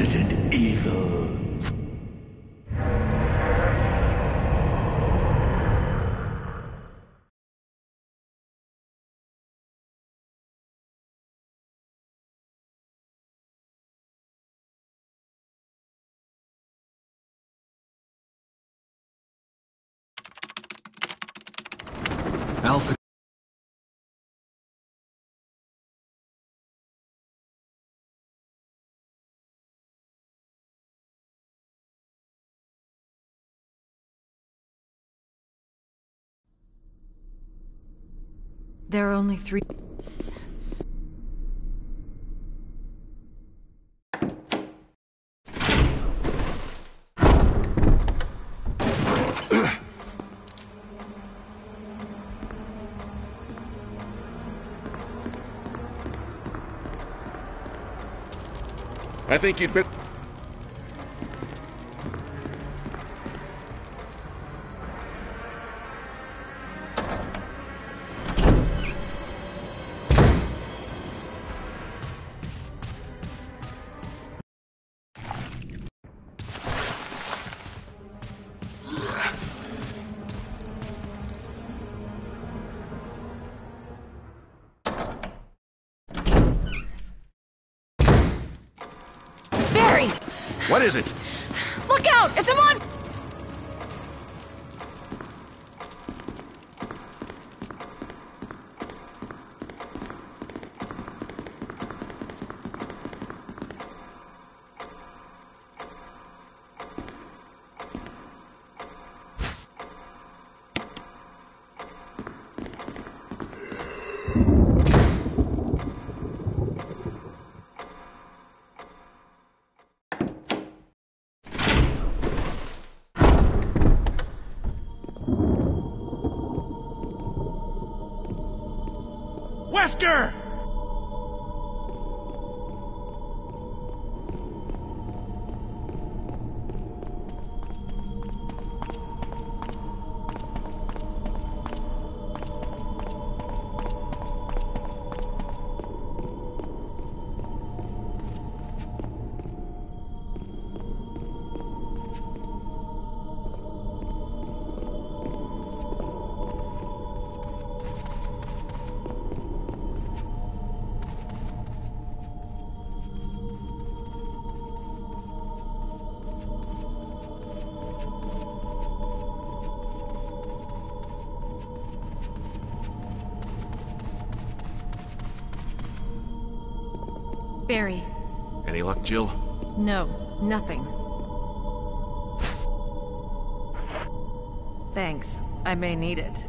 Resident Evil. Alpha. There are only three. I think you'd been. What is it? Look out! It's a monster! Wesker! Barry. Any luck, Jill? No, nothing. Thanks. I may need it.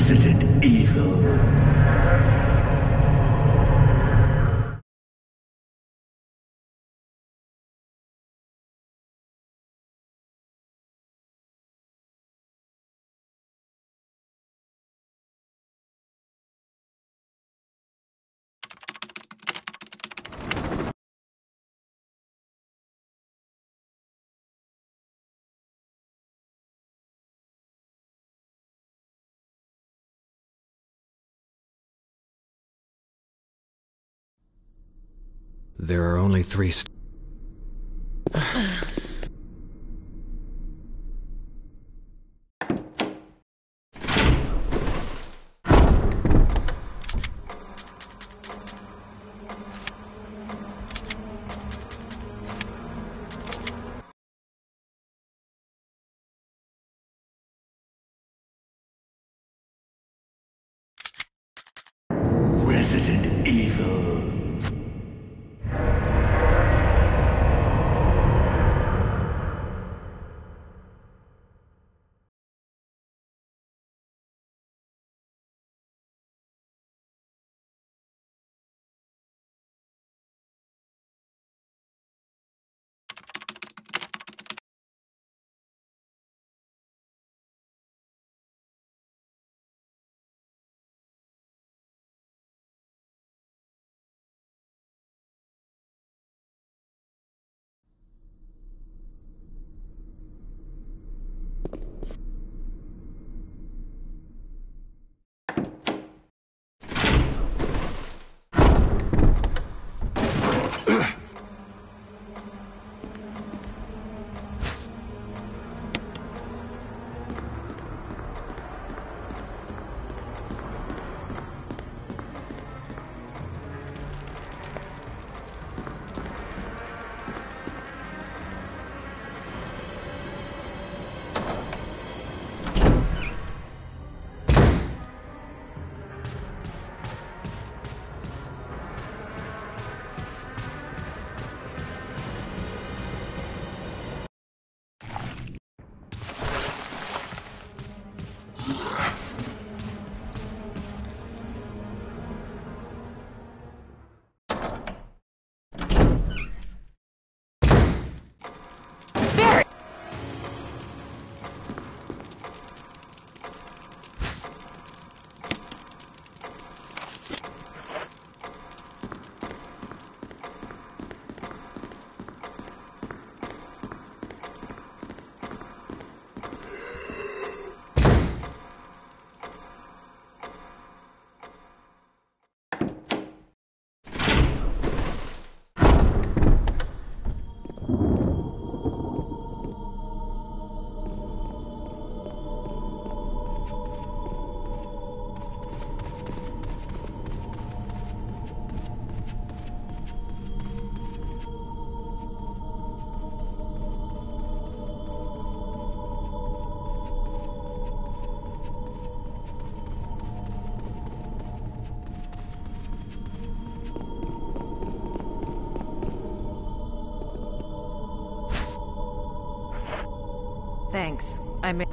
Resident Evil. There are only three. St- Resident Evil. Thanks. I may.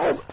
Oh.